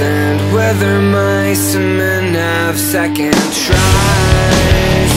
and whether my semen have second tries.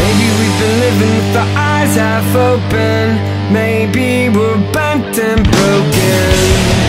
Maybe we've been living with our eyes half open. Maybe we're bent and broken.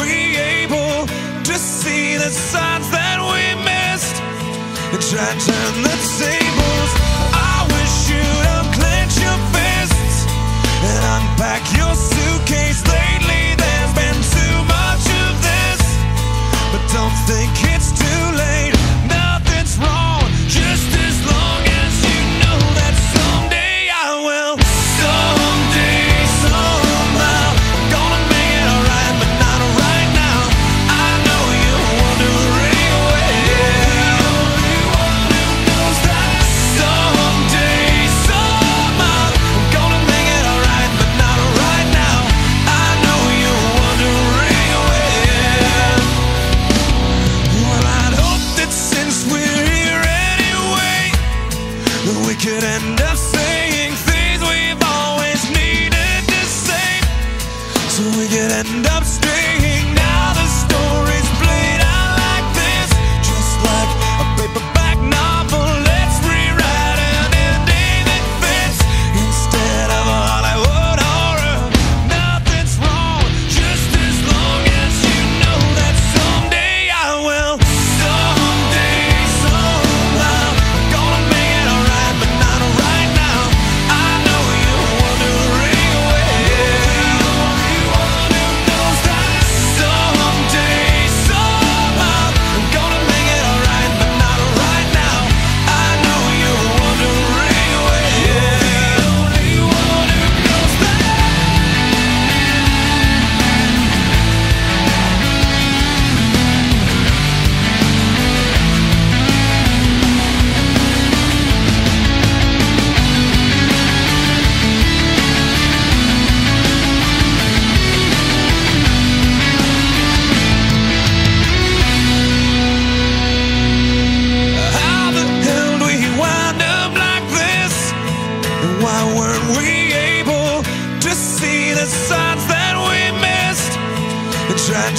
we able to see the signs that we missed? And try to turn the tables. I wish you'd unclench your fists and unpack your suitcase. Lately, there's been too much of this, but don't think it's too.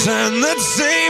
And the tables.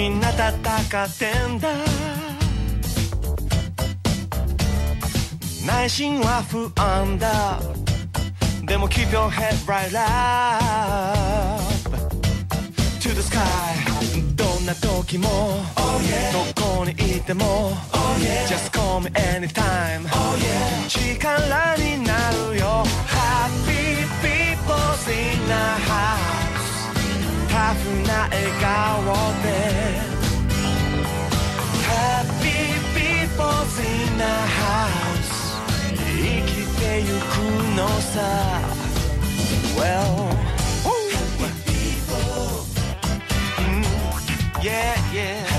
みんな戦ってんだ内心は不安だでも keep your head right up to the sky どんな時も、oh, yeah. どこにいても、oh, yeah. just call me anytime、oh, yeah.、力になるよ Happy people's in the house タフな笑顔で who knows her well. Woo. People. Mm, yeah, yeah.